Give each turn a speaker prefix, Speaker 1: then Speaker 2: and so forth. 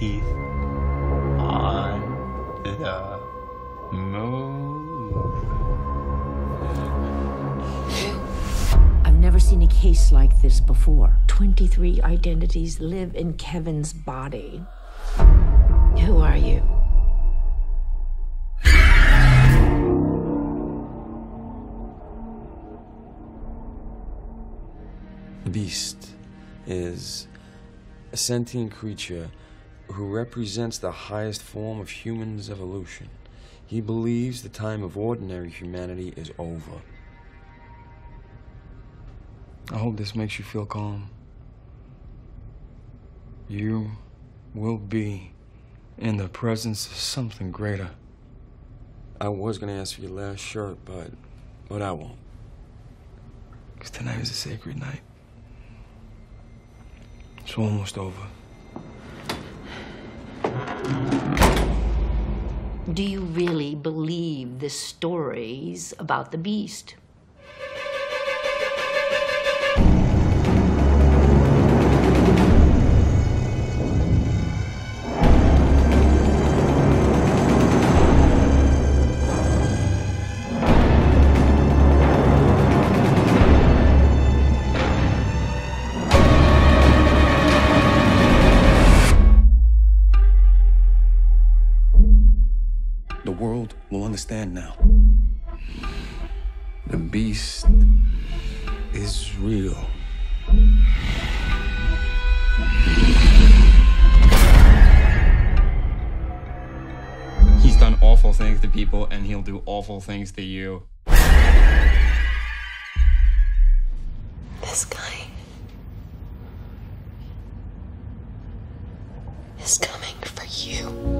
Speaker 1: Heath on the move.
Speaker 2: I've never seen a case like this before. 23 identities live in Kevin's body. Who are you?
Speaker 3: The beast is a sentient creature who represents the highest form of human's evolution. He believes the time of ordinary humanity is over. I hope this makes you feel calm. You will be in the presence of something greater. I was gonna ask for your last shirt, but but I won't. Because tonight is a sacred night. It's almost over.
Speaker 2: Do you really believe the stories about the beast?
Speaker 3: The world will understand now. The beast is real.
Speaker 4: He's done awful things to people, and he'll do awful things to you.
Speaker 5: This guy is coming for you.